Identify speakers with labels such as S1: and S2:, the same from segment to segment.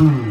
S1: Mm-hmm.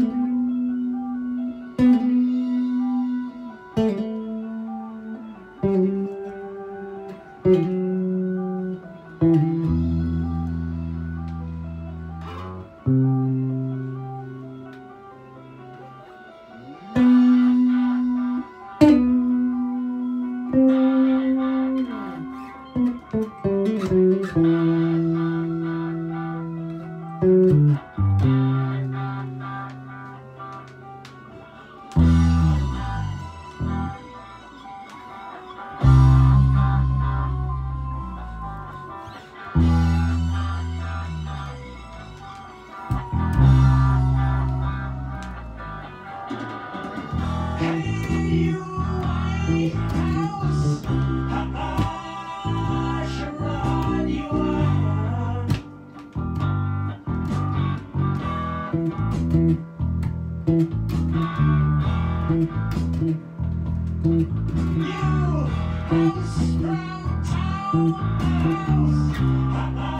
S1: thank you
S2: You are strong town.